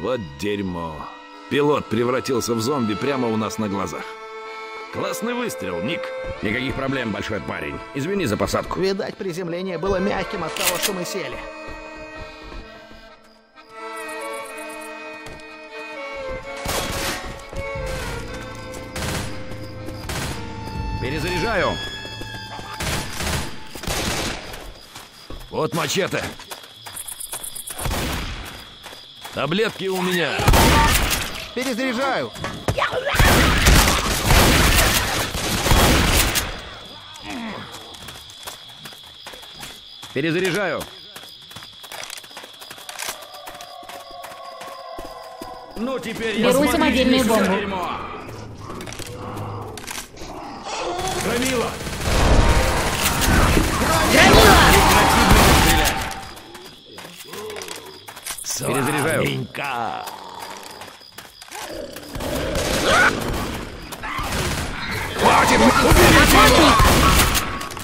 Вот дерьмо. Пилот превратился в зомби прямо у нас на глазах. Классный выстрел, Ник. Никаких проблем, большой парень. Извини за посадку. Видать, приземление было мягким от того, что мы сели. Перезаряжаю. Вот мачете. Таблетки у меня. Перезаряжаю. Перезаряжаю. Ну, теперь я Беру самодельную бомбу. дерьмо. Громила! Перезаряжаю. Славненько.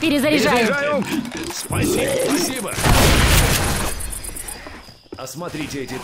Перезаряжаю. Перезаряжаю. Спасибо, спасибо. Осмотрите эти...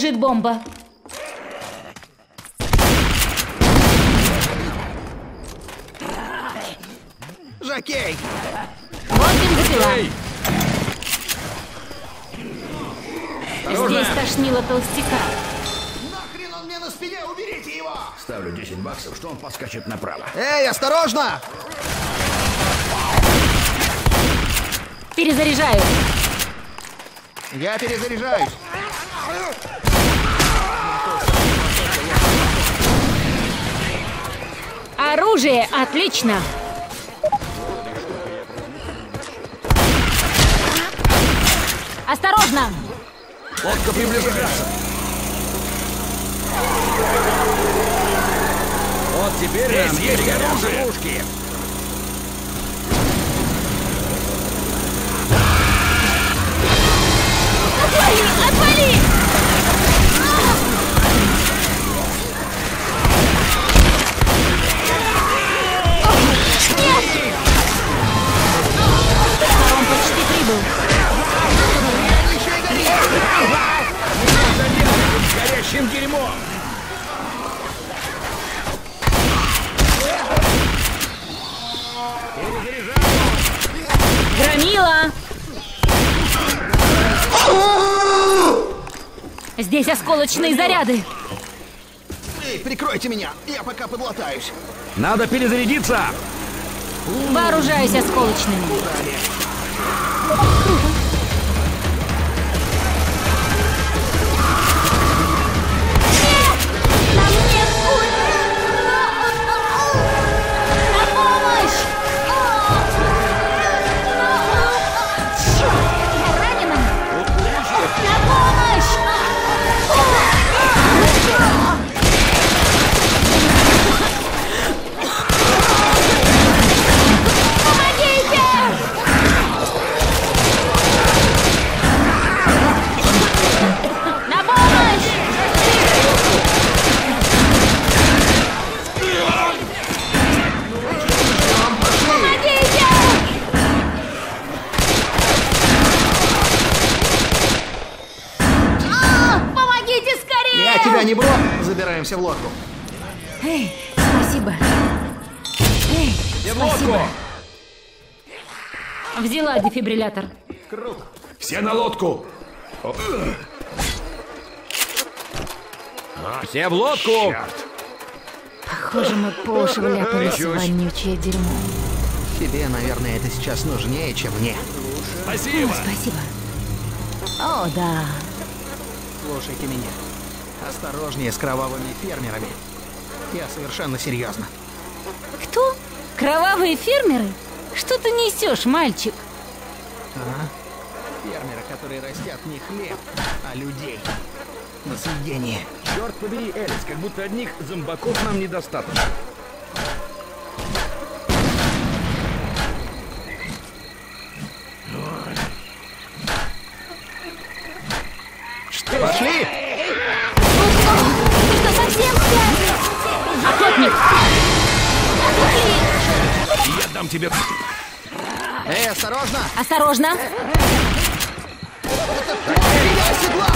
лежит бомба. Жакей! Вот бензопила. Здесь тошнило толстяка. Нахрен он мне на спине? Уберите его! Ставлю 10 баксов, что он поскачет направо. Эй, осторожно! Перезаряжаю. Я перезаряжаюсь. Оружие отлично. Осторожно! Лодка приближается. Вот теперь нам есть оружие. Ловушки. Отвали! Отвали! Он почти прибыл. Горящим дерьмом. Громила! Здесь осколочные заряды. Эй, прикройте меня, я пока подлатаюсь. Надо перезарядиться. Вооружаюсь осколочными. Я не бро. Забираемся в лодку. Эй, спасибо. Эй, спасибо. Взяла дефибриллятор. Все на лодку. Все в лодку. Похоже, мы по уши вляпались в вонючее дерьмо. Тебе, наверное, это сейчас нужнее, чем мне. Спасибо. Спасибо. О, да. Слушайте меня. Осторожнее с кровавыми фермерами. Я совершенно серьезно. Кто? Кровавые фермеры? Что ты несешь, мальчик? Фермеры, которые растят не хлеб, а людей. На съедение. Черт побери, Элис, как будто одних зомбаков нам недостаточно. Пошли! Охотник! Я дам тебе... Эй, осторожно! Осторожно! Меня оседлало!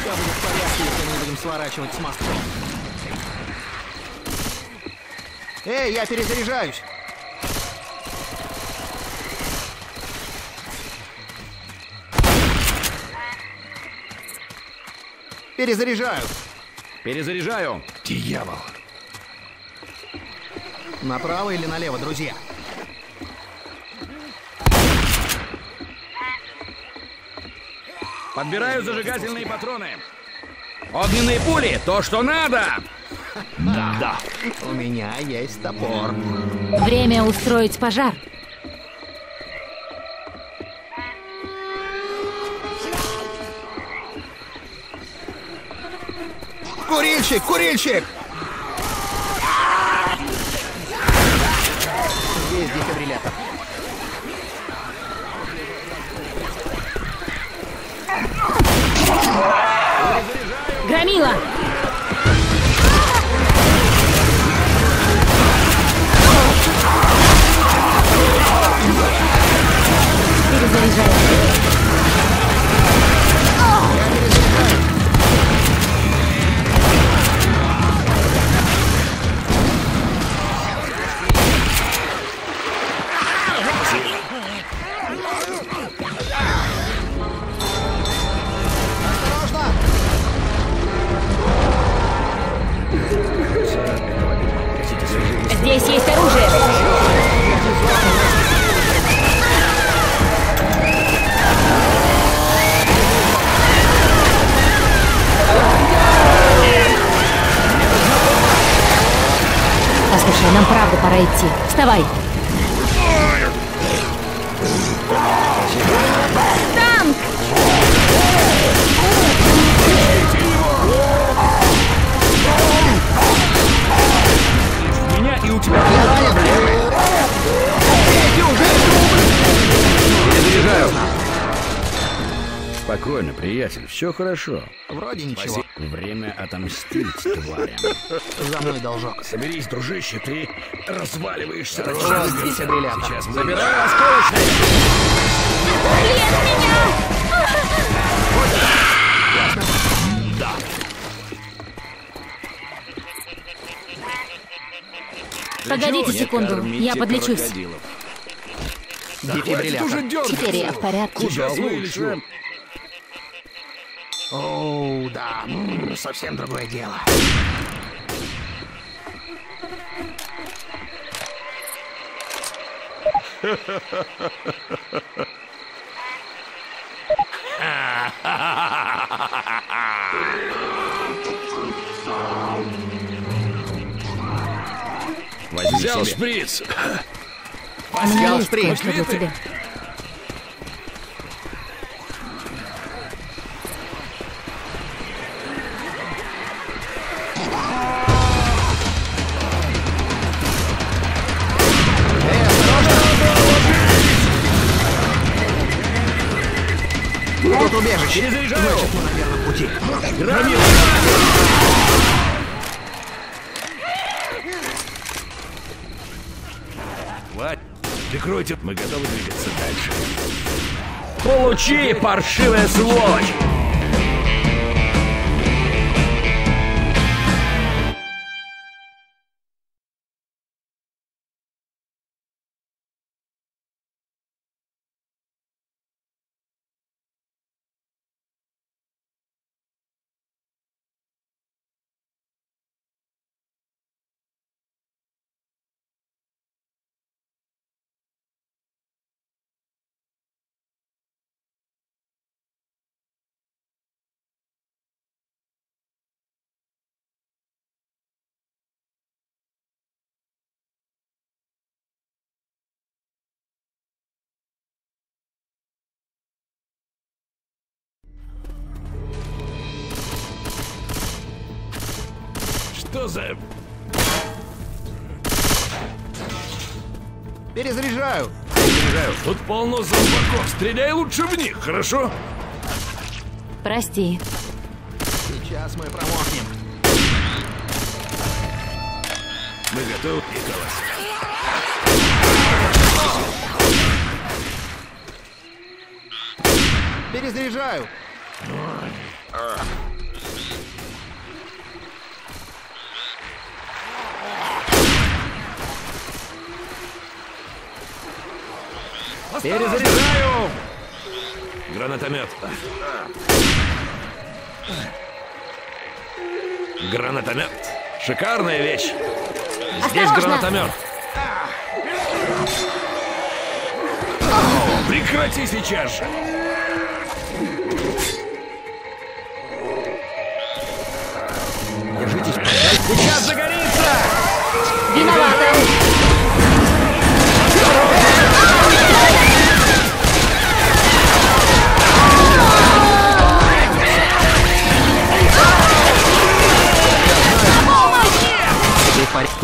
Все будет в порядке, если мы будем сворачивать с моста. Эй, я перезаряжаюсь! Перезаряжаю! Перезаряжаю. Дьявол. Направо или налево, друзья? Подбираю зажигательные патроны. Огненные пули, то, что надо. Да. У меня есть топор. Время устроить пожар. Курильщик, курильщик! Есть дефибриллятор. Громила! Перезаряжаю. Идти. Вставай. Спокойно, приятель, все хорошо. Вроде ничего. Время отомстить тварям. За мной должок. Соберись, дружище, ты разваливаешься. Вот дефибриллятор. Сейчас Забираю осколочный. Погодите секунду, я подлечусь. Дефибриллятор. Теперь я в порядке. Сейчас вылечу. Оу, да, совсем другое дело. Возьми Взял себе. шприц. Взял шприц. для тебя. Хватит. Прикройте. Мы готовы двигаться дальше. Получи, паршивая сволочь! Что за... Перезаряжаю. Перезаряжаю. Тут полно зомбаков. Стреляй лучше в них, хорошо? Прости. Сейчас мы промокнем. Мы готовы, Николас. Перезаряжаю. Перезаряжаю! Гранатомет. Гранатомет. Шикарная вещь. Здесь Осторожно! гранатомет. О, прекрати сейчас же. Держитесь, Сейчас загорится! Виновата.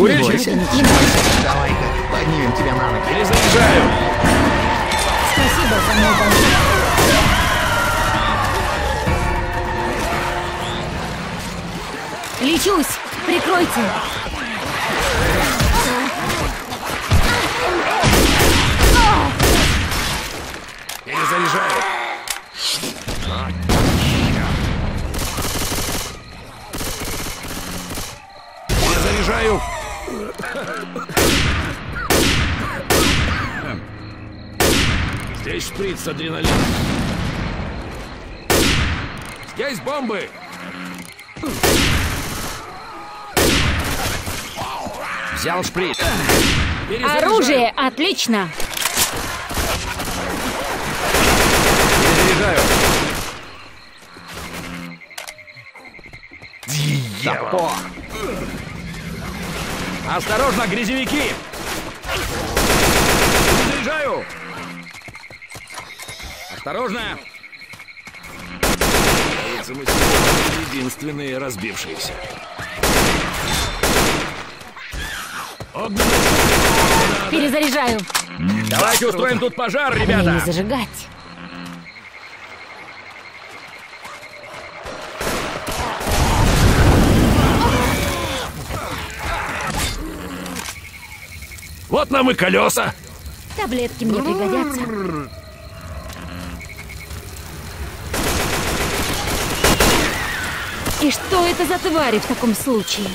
Курильщик? Не бойся. Не бойся. Давай-ка, поднимем тебя на ноги. Перезаряжаю. Спасибо за мой помощь. Лечусь! Прикройте! Перезаряжаю. Перезаряжаю. Здесь шприц с адреналином. Здесь бомбы. Взял шприц. Оружие! Отлично! Перезаряжаю. Дьявол. Осторожно, грязевики! Перезаряжаю! Осторожно! Кажется, мы сегодня единственные разбившиеся. Перезаряжаю! Давайте устроим тут пожар, ребята! зажигать! Вот нам и колеса. Таблетки мне пригодятся. И что это за твари в таком случае?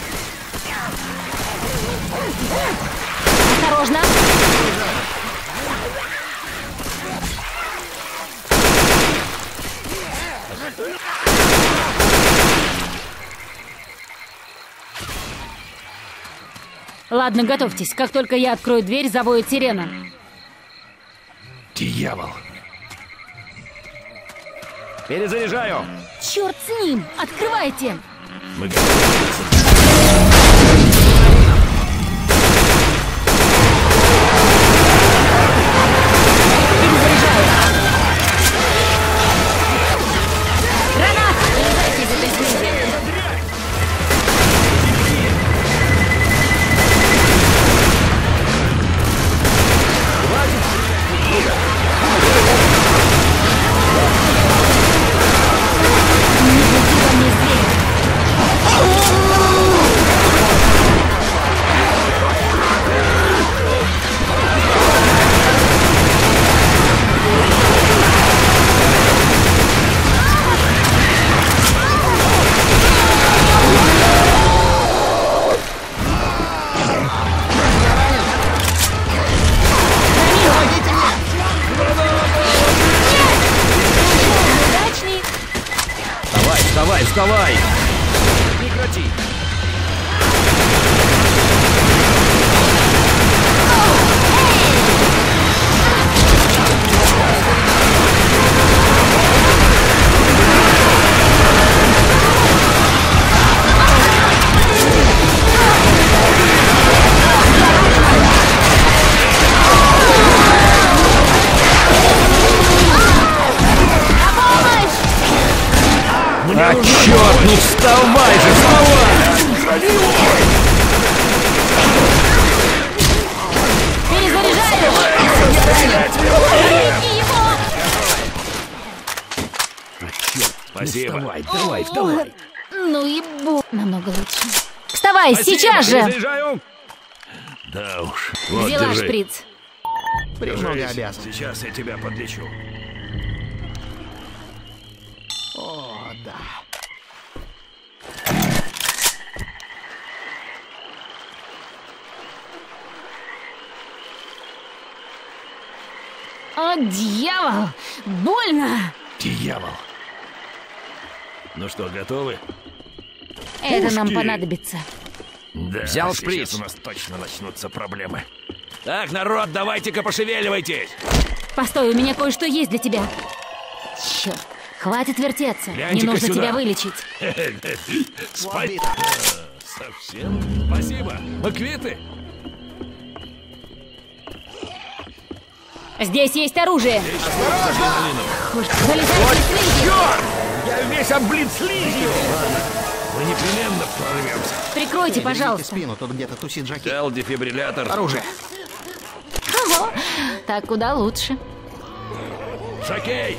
Осторожно! Ладно, готовьтесь. Как только я открою дверь, завоет сирена. Дьявол. Перезаряжаю! Черт с ним! Открывайте! Мы готовы. Убейте его! Спасибо. Давай, давай, давай. Ну и бу... Намного лучше. Вставай, сейчас же! Перезаряжаю. Да уж. Вот, Взяла держи. шприц. Обязан. Сейчас я тебя подлечу. О, дьявол! Больно! Дьявол. Ну что, готовы? Это нам Пушки. понадобится. Да, Взял сейчас шприц. у нас точно начнутся проблемы. Так, народ, давайте-ка пошевеливайтесь. Постой, у меня кое-что есть для тебя. Черт, хватит вертеться. Не нужно сюда. тебя вылечить. Спать. Убито. Совсем? Спасибо. Мы квиты. Здесь есть оружие. Похоже, залезайте слизь. Я весь облит слизью. Мы непременно прорвемся. Прикройте, пожалуйста. спину, тут где-то тусит Жаки. Дал дефибриллятор. Оружие. Ого, так куда лучше. Шокей!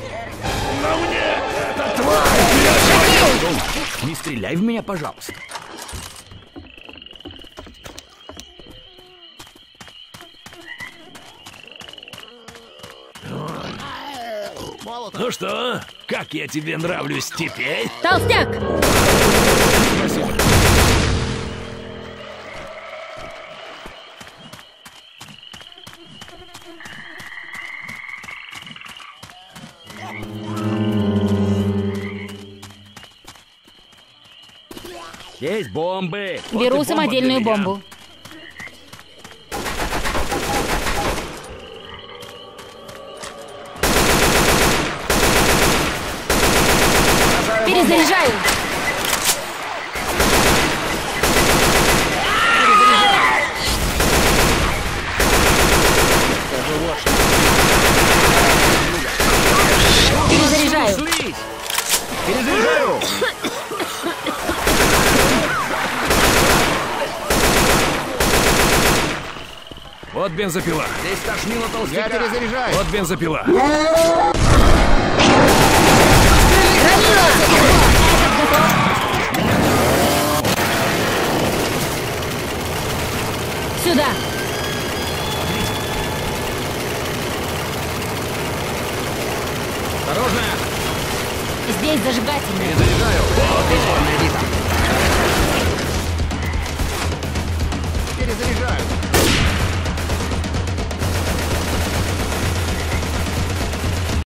Не стреляй в меня, пожалуйста. Ну что, как я тебе нравлюсь теперь? Толстяк! Спасибо. Здесь бомбы. Вот Беру бомба самодельную бомбу. Перезаряжаю. Перезаряжаю. Перезаряжаю. Вот бензопила. Здесь тошнило Я толстяка. перезаряжаю. Вот бензопила.